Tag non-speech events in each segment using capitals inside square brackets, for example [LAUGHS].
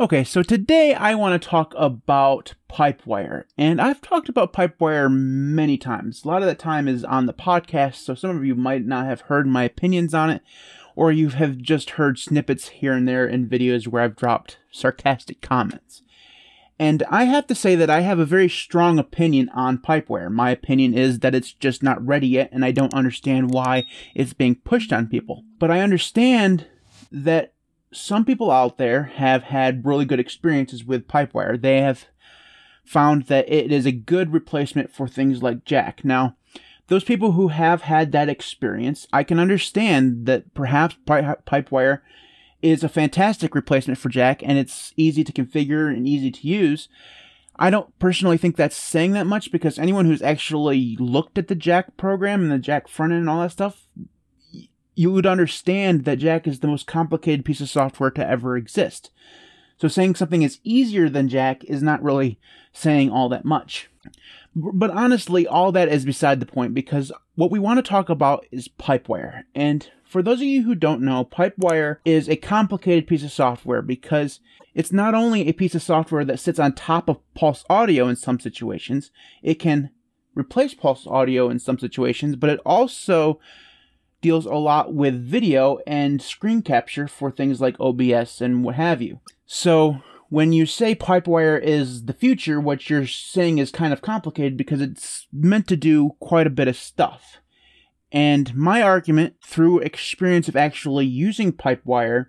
Okay, so today I want to talk about Pipewire. And I've talked about Pipewire many times. A lot of that time is on the podcast, so some of you might not have heard my opinions on it, or you have just heard snippets here and there in videos where I've dropped sarcastic comments. And I have to say that I have a very strong opinion on Pipewire. My opinion is that it's just not ready yet, and I don't understand why it's being pushed on people. But I understand that some people out there have had really good experiences with Pipewire. They have found that it is a good replacement for things like Jack. Now, those people who have had that experience, I can understand that perhaps Pipewire is a fantastic replacement for Jack and it's easy to configure and easy to use. I don't personally think that's saying that much because anyone who's actually looked at the Jack program and the Jack front end and all that stuff, you would understand that Jack is the most complicated piece of software to ever exist. So saying something is easier than Jack is not really saying all that much. But honestly, all that is beside the point because what we want to talk about is Pipewire. And for those of you who don't know, Pipewire is a complicated piece of software because it's not only a piece of software that sits on top of Pulse Audio in some situations, it can replace Pulse Audio in some situations, but it also deals a lot with video and screen capture for things like OBS and what have you. So when you say Pipewire is the future, what you're saying is kind of complicated because it's meant to do quite a bit of stuff. And my argument, through experience of actually using Pipewire,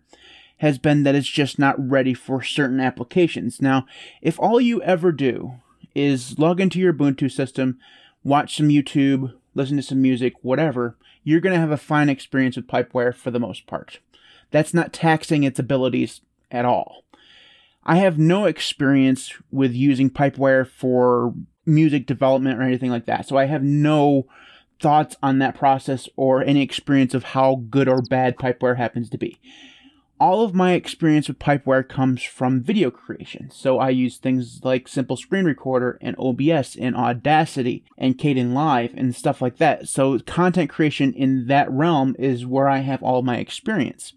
has been that it's just not ready for certain applications. Now, if all you ever do is log into your Ubuntu system, watch some YouTube, listen to some music, whatever, you're going to have a fine experience with Pipewire for the most part. That's not taxing its abilities at all. I have no experience with using Pipewire for music development or anything like that. So I have no thoughts on that process or any experience of how good or bad Pipewire happens to be. All of my experience with Pipewire comes from video creation. So I use things like Simple Screen Recorder and OBS and Audacity and Kdenlive and stuff like that. So content creation in that realm is where I have all my experience.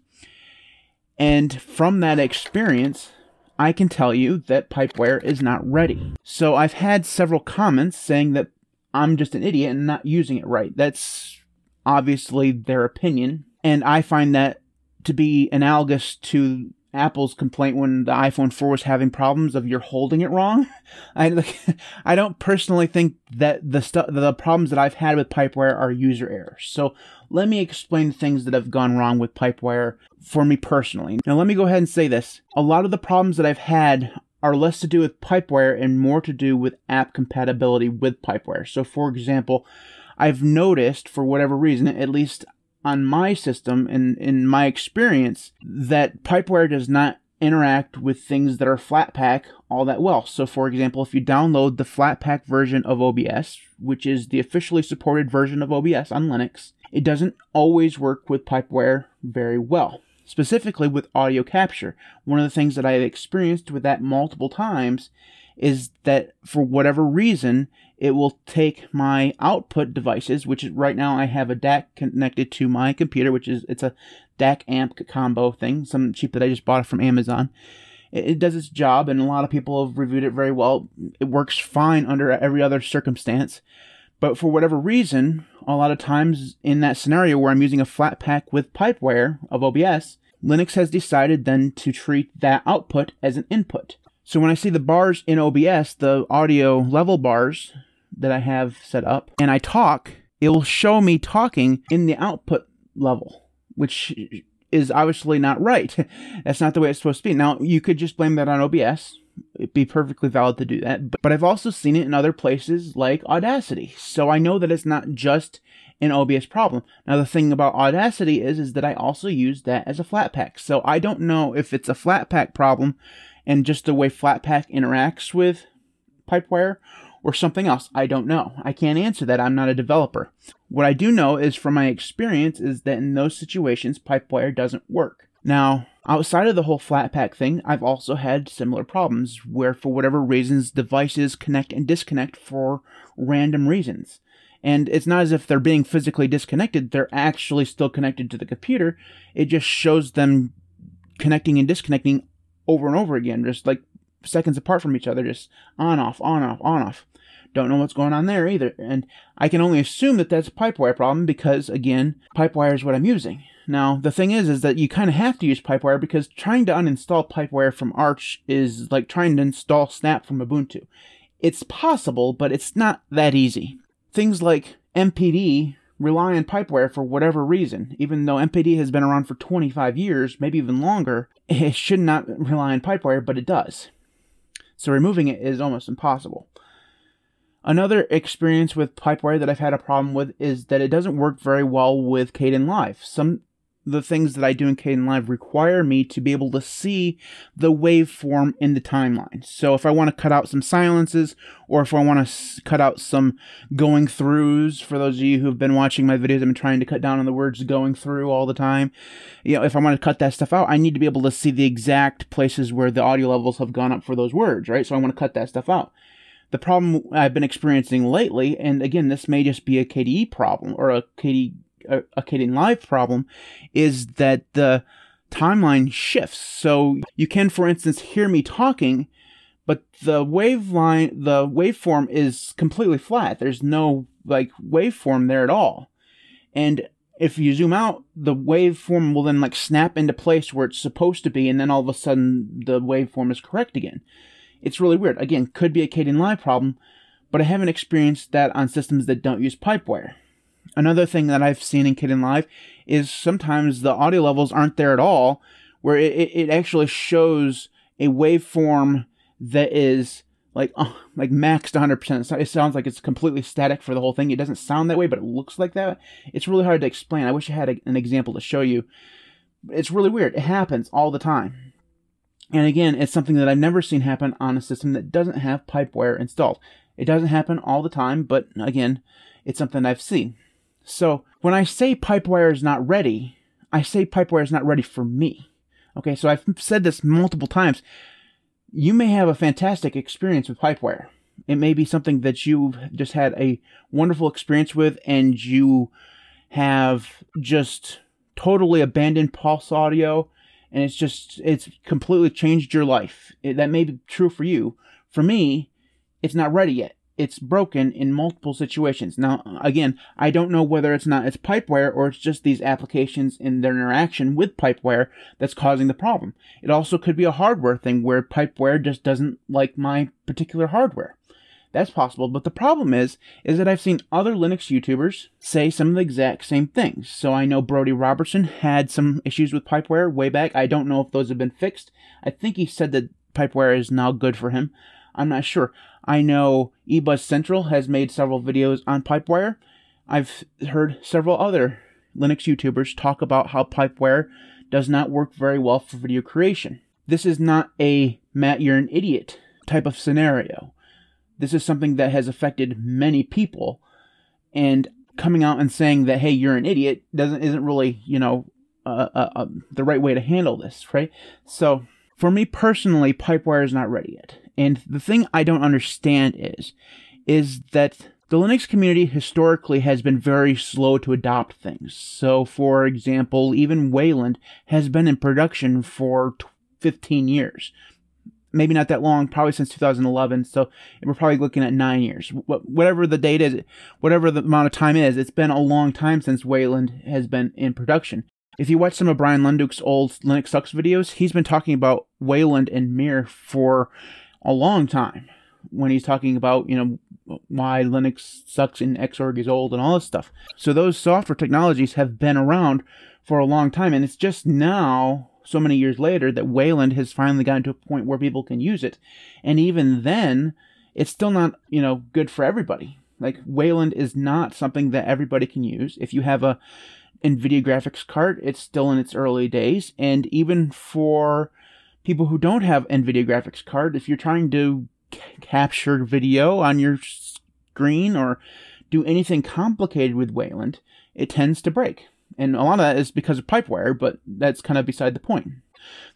And from that experience, I can tell you that Pipewire is not ready. So I've had several comments saying that I'm just an idiot and not using it right. That's obviously their opinion. And I find that to be analogous to Apple's complaint when the iPhone 4 was having problems of you're holding it wrong. [LAUGHS] I [LAUGHS] I don't personally think that the stuff the problems that I've had with Pipewire are user errors. So let me explain things that have gone wrong with Pipewire for me personally. Now let me go ahead and say this. A lot of the problems that I've had are less to do with Pipewire and more to do with app compatibility with Pipewire. So for example, I've noticed for whatever reason, at least on my system and in my experience that Pipewire does not interact with things that are Flatpak all that well. So, for example, if you download the Flatpak version of OBS, which is the officially supported version of OBS on Linux, it doesn't always work with Pipewire very well. Specifically with audio capture. One of the things that I've experienced with that multiple times is that for whatever reason, it will take my output devices, which right now I have a DAC connected to my computer, which is it's a DAC amp combo thing, some cheap that I just bought from Amazon. It, it does its job, and a lot of people have reviewed it very well. It works fine under every other circumstance. But for whatever reason, a lot of times in that scenario where I'm using a Flatpak with Pipewire of OBS, Linux has decided then to treat that output as an input. So when I see the bars in OBS, the audio level bars that I have set up, and I talk, it will show me talking in the output level, which is obviously not right. [LAUGHS] That's not the way it's supposed to be. Now, you could just blame that on OBS. It'd be perfectly valid to do that. But I've also seen it in other places like Audacity. So I know that it's not just an OBS problem. Now the thing about Audacity is is that I also use that as a Flatpak. So I don't know if it's a Flatpak problem and just the way Flatpak interacts with Pipewire or something else. I don't know. I can't answer that. I'm not a developer. What I do know is from my experience is that in those situations, Pipewire doesn't work. Now, outside of the whole Flatpak thing, I've also had similar problems where for whatever reasons devices connect and disconnect for random reasons. And it's not as if they're being physically disconnected, they're actually still connected to the computer. It just shows them connecting and disconnecting over and over again, just like seconds apart from each other, just on, off, on, off, on, off. Don't know what's going on there either. And I can only assume that that's a Pipewire problem because, again, Pipewire is what I'm using. Now, the thing is, is that you kind of have to use Pipewire because trying to uninstall Pipewire from Arch is like trying to install Snap from Ubuntu. It's possible, but it's not that easy. Things like MPD rely on Pipewire for whatever reason. Even though MPD has been around for 25 years, maybe even longer, it should not rely on Pipewire, but it does. So removing it is almost impossible. Another experience with Pipewire that I've had a problem with is that it doesn't work very well with Kdenlive. Some the things that I do in Kdenlive require me to be able to see the waveform in the timeline. So if I want to cut out some silences, or if I want to cut out some going throughs, for those of you who have been watching my videos, I've been trying to cut down on the words going through all the time. You know, if I want to cut that stuff out, I need to be able to see the exact places where the audio levels have gone up for those words, right? So I want to cut that stuff out. The problem I've been experiencing lately, and again, this may just be a KDE problem or a KDE a, a Kdenlive problem is that the timeline shifts. So you can, for instance, hear me talking, but the wave line, the waveform is completely flat. There's no like waveform there at all. And if you zoom out, the waveform will then like snap into place where it's supposed to be, and then all of a sudden the waveform is correct again. It's really weird. Again, could be a Kdenlive problem, but I haven't experienced that on systems that don't use Pipewire. Another thing that I've seen in Kdenlive is sometimes the audio levels aren't there at all, where it, it actually shows a waveform that is like oh, like maxed 100%. It sounds like it's completely static for the whole thing. It doesn't sound that way, but it looks like that. It's really hard to explain. I wish I had a, an example to show you. It's really weird. It happens all the time. And again, it's something that I've never seen happen on a system that doesn't have Pipewire installed. It doesn't happen all the time, but again, it's something I've seen. So when I say Pipewire is not ready, I say Pipewire is not ready for me. Okay, so I've said this multiple times. You may have a fantastic experience with Pipewire. It may be something that you've just had a wonderful experience with and you have just totally abandoned Pulse Audio and it's just, it's completely changed your life. It, that may be true for you. For me, it's not ready yet it's broken in multiple situations. Now, again, I don't know whether it's not it's pipewire or it's just these applications in their interaction with pipewire that's causing the problem. It also could be a hardware thing where pipewire just doesn't like my particular hardware. That's possible, but the problem is, is that I've seen other Linux YouTubers say some of the exact same things. So I know Brody Robertson had some issues with Pipewire way back. I don't know if those have been fixed. I think he said that Pipewire is now good for him. I'm not sure. I know eBuzz Central has made several videos on Pipewire. I've heard several other Linux YouTubers talk about how Pipewire does not work very well for video creation. This is not a Matt, you're an idiot type of scenario. This is something that has affected many people, and coming out and saying that hey, you're an idiot doesn't isn't really you know uh, uh, uh, the right way to handle this, right? So for me personally, Pipewire is not ready yet. And the thing I don't understand is, is that the Linux community historically has been very slow to adopt things. So, for example, even Wayland has been in production for 15 years. Maybe not that long, probably since 2011. So we're probably looking at nine years. Whatever the date is, whatever the amount of time is, it's been a long time since Wayland has been in production. If you watch some of Brian Lunduke's old Linux Sucks videos, he's been talking about Wayland and Mir for a long time when he's talking about, you know, why Linux sucks and Xorg is old and all this stuff. So those software technologies have been around for a long time, and it's just now, so many years later, that Wayland has finally gotten to a point where people can use it. And even then, it's still not, you know, good for everybody. Like Wayland is not something that everybody can use. If you have a NVIDIA graphics card, it's still in its early days, and even for people who don't have NVIDIA graphics card, if you're trying to c- capture video on your screen or do anything complicated with Wayland, it tends to break. And a lot of that is because of pipewire, but that's kind of beside the point.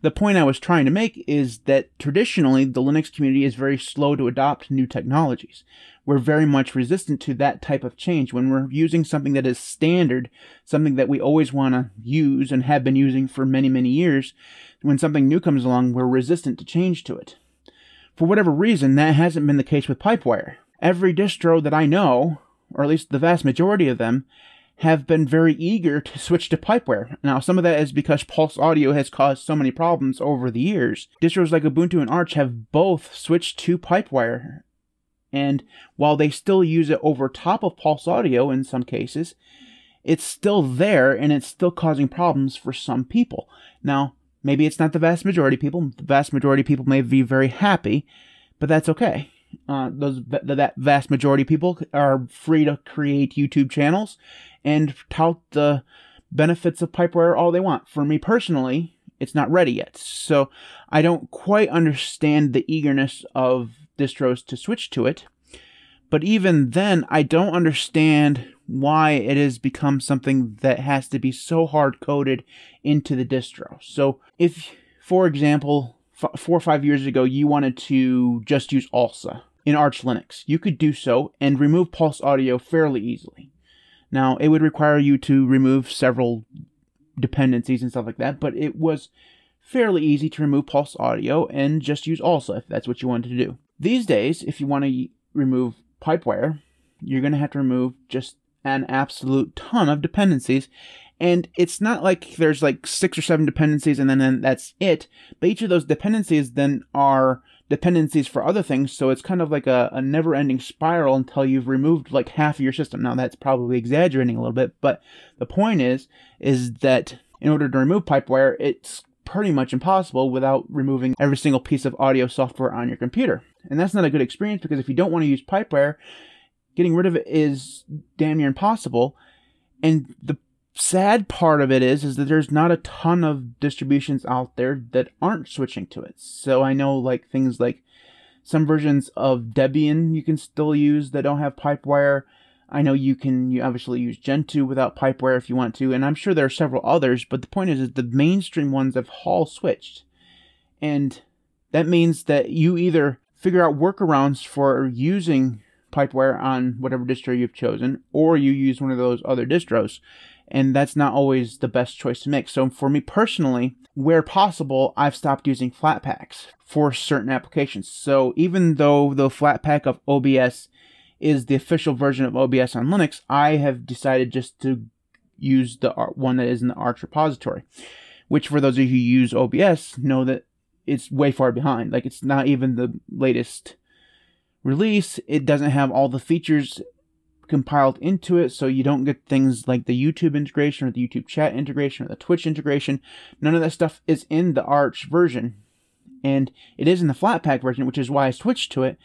The point I was trying to make is that traditionally the Linux community is very slow to adopt new technologies. We're very much resistant to that type of change. When we're using something that is standard, something that we always want to use and have been using for many, many years, when something new comes along, we're resistant to change to it. For whatever reason, that hasn't been the case with Pipewire. Every distro that I know, or at least the vast majority of them, have been very eager to switch to Pipewire. Now, some of that is because Pulse Audio has caused so many problems over the years. Distros like Ubuntu and Arch have both switched to Pipewire. And while they still use it over top of Pulse Audio in some cases, it's still there and it's still causing problems for some people. Now, Maybe it's not the vast majority of people. The vast majority of people may be very happy, but that's okay. Uh, those that vast majority of people are free to create YouTube channels and tout the benefits of Pipewire all they want. For me personally, it's not ready yet, so I don't quite understand the eagerness of distros to switch to it. But even then, I don't understand why it has become something that has to be so hard coded into the distro. So, if, for example, f- four or five years ago, you wanted to just use ALSA in Arch Linux, you could do so and remove Pulse Audio fairly easily. Now, it would require you to remove several dependencies and stuff like that, but it was fairly easy to remove Pulse Audio and just use ALSA if that's what you wanted to do. These days, if you want to remove Pipewire, you're going to have to remove just an absolute ton of dependencies. And it's not like there's like six or seven dependencies and then, then that's it. But each of those dependencies then are dependencies for other things. So it's kind of like a, a never ending spiral until you've removed like half of your system. Now that's probably exaggerating a little bit, but the point is, is that in order to remove Pipewire, it's pretty much impossible without removing every single piece of audio software on your computer. And that's not a good experience because if you don't want to use Pipewire, getting rid of it is damn near impossible. And the sad part of it is is that there's not a ton of distributions out there that aren't switching to it. So I know like things like some versions of Debian you can still use that don't have Pipewire. I know you can you obviously use Gentoo without Pipewire if you want to, and I'm sure there are several others, but the point is, is the mainstream ones have all switched. And that means that you either figure out workarounds for using Pipewire on whatever distro you've chosen, or you use one of those other distros. And that's not always the best choice to make. So for me personally, where possible, I've stopped using Flatpaks for certain applications. So even though the Flatpak of OBS is the official version of OBS on Linux, I have decided just to use the one that is in the Arch repository. Which, for those of you who use OBS, know that it's way far behind. Like it's not even the latest release. It doesn't have all the features compiled into it, so you don't get things like the YouTube integration or the YouTube chat integration or the Twitch integration. None of that stuff is in the Arch version. And it is in the Flatpak version, which is why I switched to it,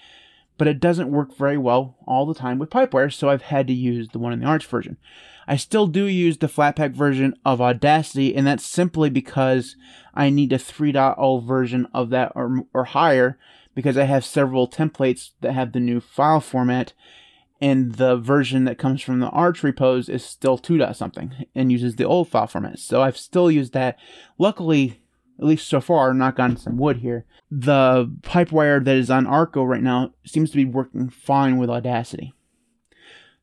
but it doesn't work very well all the time with Pipewire, so I've had to use the one in the Arch version. I still do use the Flatpak version of Audacity, and that's simply because I need a 3.0 version of that or, or higher because I have several templates that have the new file format, and the version that comes from the Arch repos is still 2. something and uses the old file format. So I've still used that. Luckily, at least so far, knock on some wood here, the Pipewire that is on Arco right now seems to be working fine with Audacity.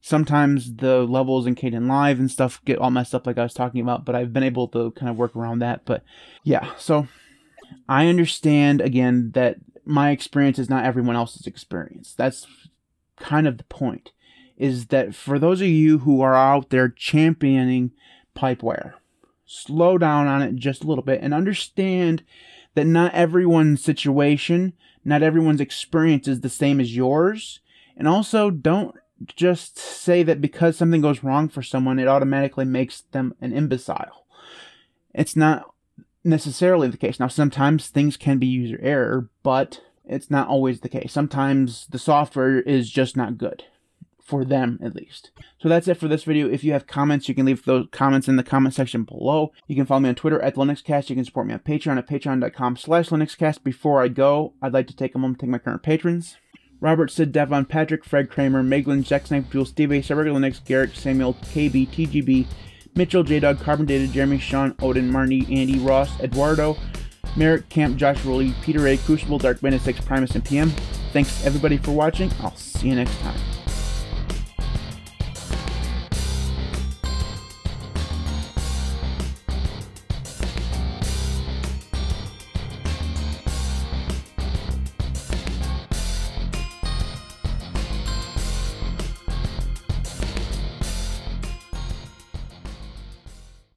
Sometimes the levels in Kdenlive and stuff get all messed up, like I was talking about, but I've been able to kind of work around that. But yeah, so I understand again that my experience is not everyone else's experience. That's kind of the point. Is that for those of you who are out there championing Pipewire, slow down on it just a little bit and understand that not everyone's situation, not everyone's experience is the same as yours. And also, don't just say that because something goes wrong for someone, it automatically makes them an imbecile. It's not necessarily the case. Now, sometimes things can be user error, but it's not always the case. Sometimes the software is just not good for them at least. So that's it for this video. If you have comments, you can leave those comments in the comment section below. You can follow me on Twitter at LinuxCast. You can support me on Patreon at patreon.com slash LinuxCast. Before I go, I'd like to take a moment to thank my current patrons. Robert, Syd, Devon, Patrick, Fred Kramer, Maeglin, Jack Snipe, Jules, Steve Cyber Linux, Garrett, Samuel, KB, TGB, Mitchel, JDawg, Carbon Data, Jeremy, Shaun, Odin, Marnie, Andy, Ross, Eduardo, Merrick, Camp, Josh Rowley, Peter A, Crucible, Dark Bandit 6, Primus, and PM. Thanks everybody for watching. I'll see you next time.